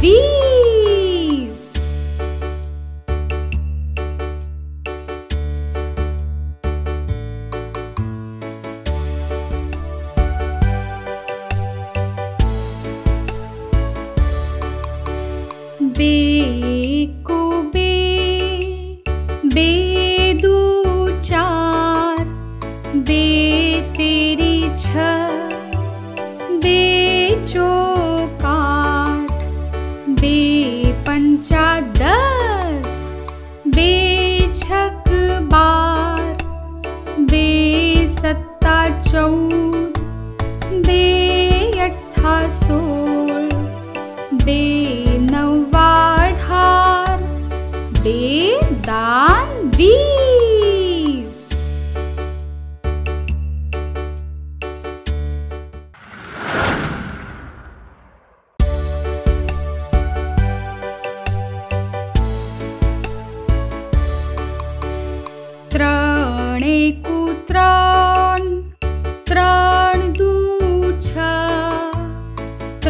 bees. Bees. सोळ बे नव्वाढार बे दान B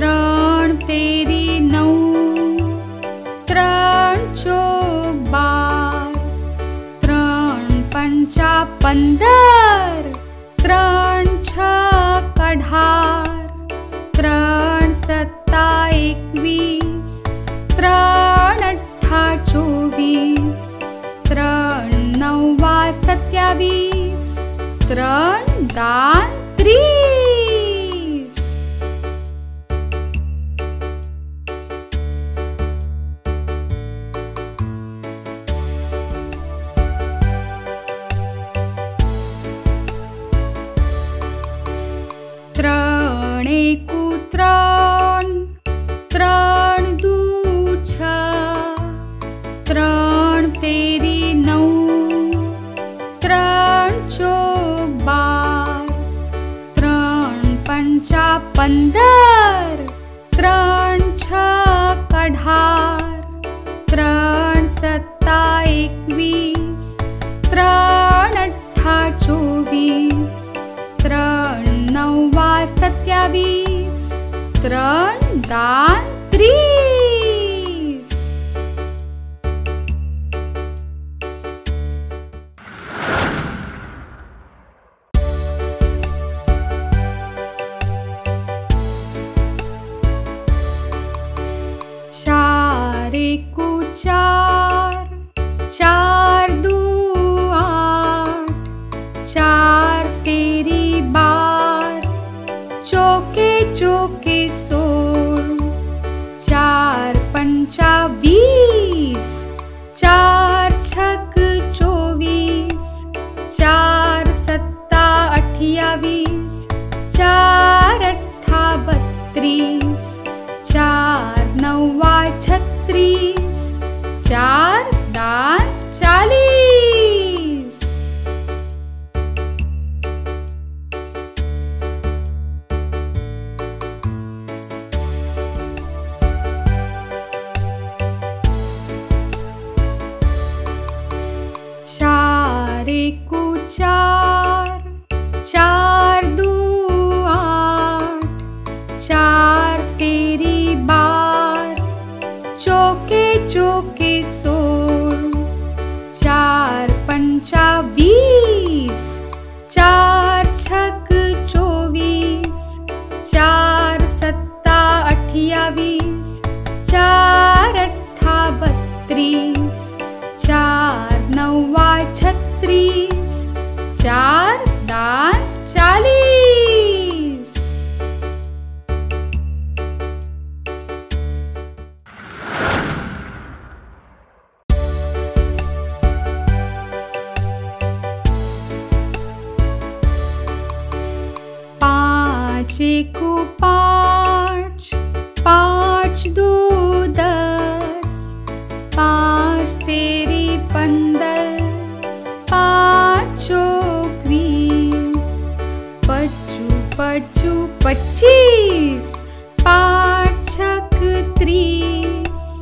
ત્રણ તેરી નવ ત્રણ ચોક બાર ત્રણ પંચા પંદર ત્રણ છ અઢાર ત્રણ સત્તા એકવીસ ત્રણ અઠ્ઠા ચોવીસ ત્રણ નવા સત્યાવીસ ત્રણ દાન ત્રીસ पंचा पंदर त्रण छ कढार। त्रण सत्ता एकवीस त्रण अठ्ठा चोवीस त्रण नववा सत्यावीस। त्रण दान त्रीस। चार चार पाँच दू दस, पाँच तेरी पंदर पाँचो वीस पच्चू पच्चू पच्चीस, पाँच छक त्रीस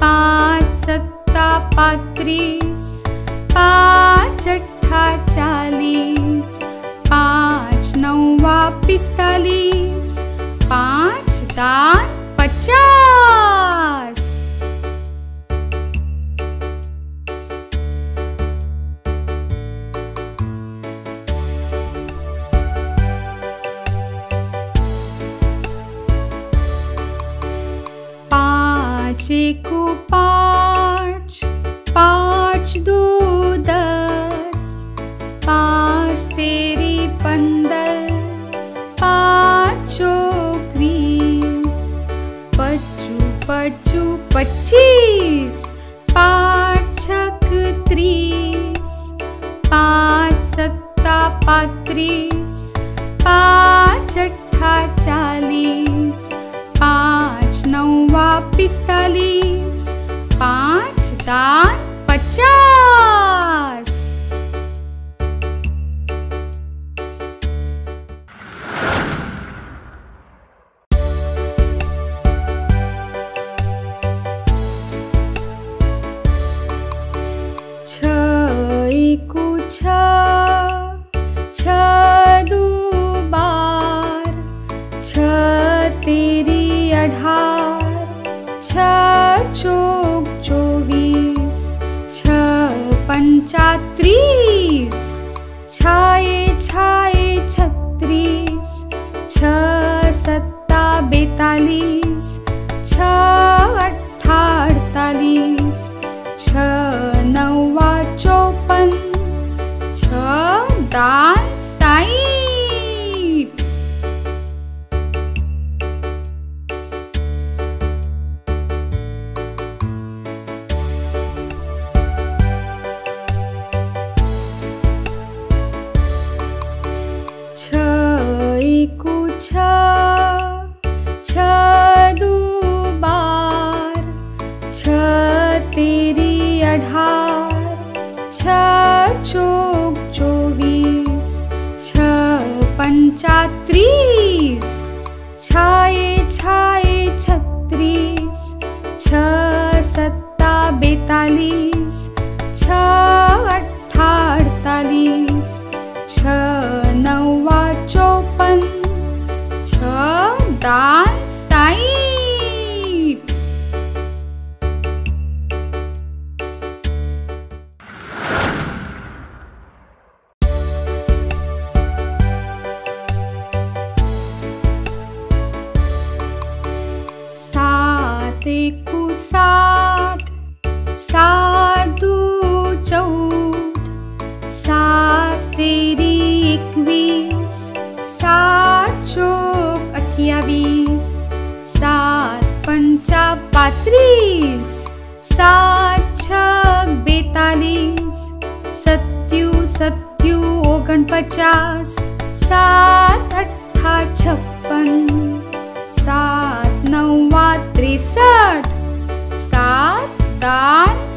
पाँच सत्ता पात्रीस पाँच अट्ठा चालीस, पाँच नौवा पिस्तालीस, पाँच दान पचास पच्चू पच्चीस पाँच छक त्रीस पाँच सत्ता पात्रीस पाँच अट्ठा चालीस, पाँच नौवा पिस्तालीस, पाँच दान पचास। बेतालीस पंचा सात छक बेतालीस सत्यू ओगन पचास सात अट्ठा छप्पन, सात नौवा त्रेसठ, सात, दान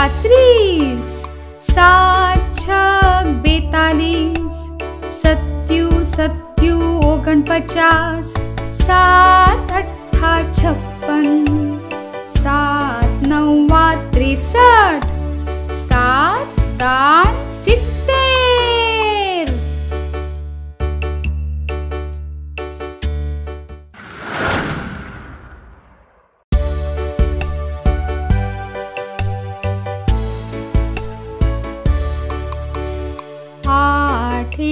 पंचा सात छ बेतालीस सत्यू ओगन पचास सात अट्ठा छप्पन, सात नौवा त्रेसठ, सात, दान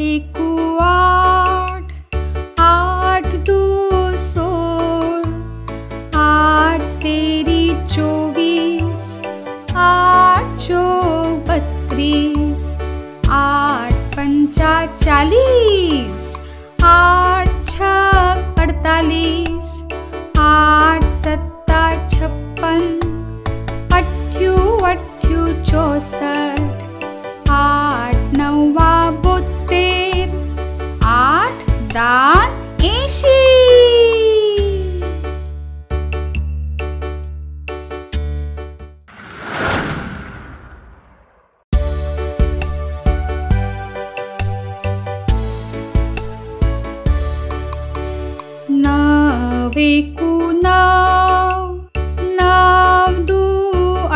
एकू आठ आठ दो सोल। आठ तेरी चौबीस, आठ चौ बत्तीस। आठ पंचा चालीस, आठ छ अड़तालीस। आठ सत्ता छप्पन अठ्यू अठ्यू चौसठ।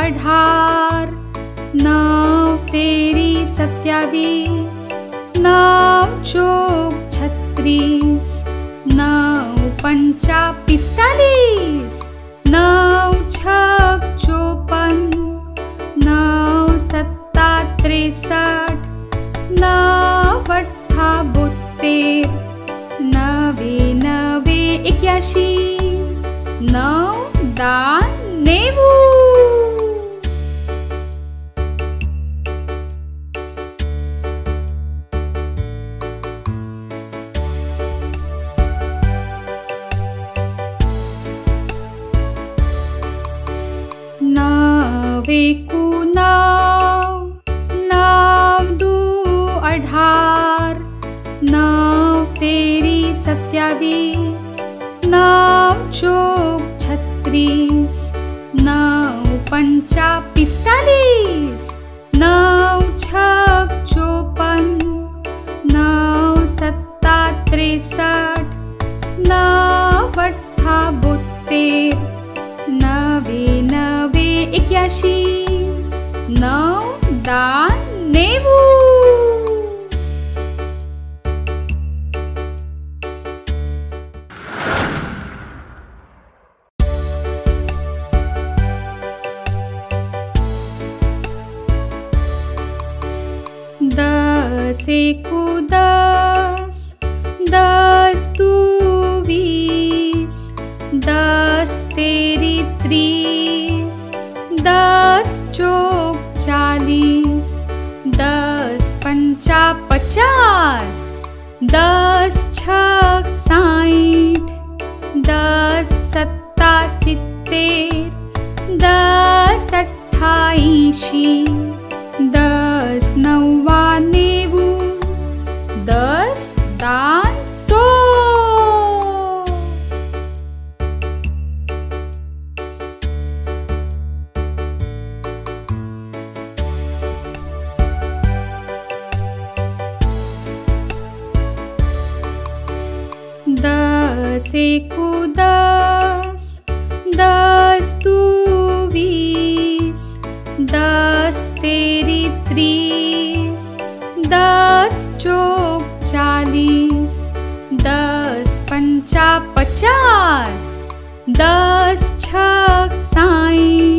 अधार नेरि सत्यपि सत्ता त्रेसठ सता तेसठ नट्टाबोत्ते नवे नवे नवेशी न सत्यावीस, नव चौक छत्रीस नव पंचा पिस्तालीस नव छक चौपन, नव सत्ता त्रेसठ, नव अठ्ठा बोतेर नवे नवे एक्याशी, नव दान नेવું दस को दस दस तू बीस दस तेरी त्रीस, दस चौक चालीस, दस पंचा पचास, दस दास को दस दस तू बीस दस तेरी त्रीस, दस चौक चालीस, दस पंचा पचास, दस छ छाइस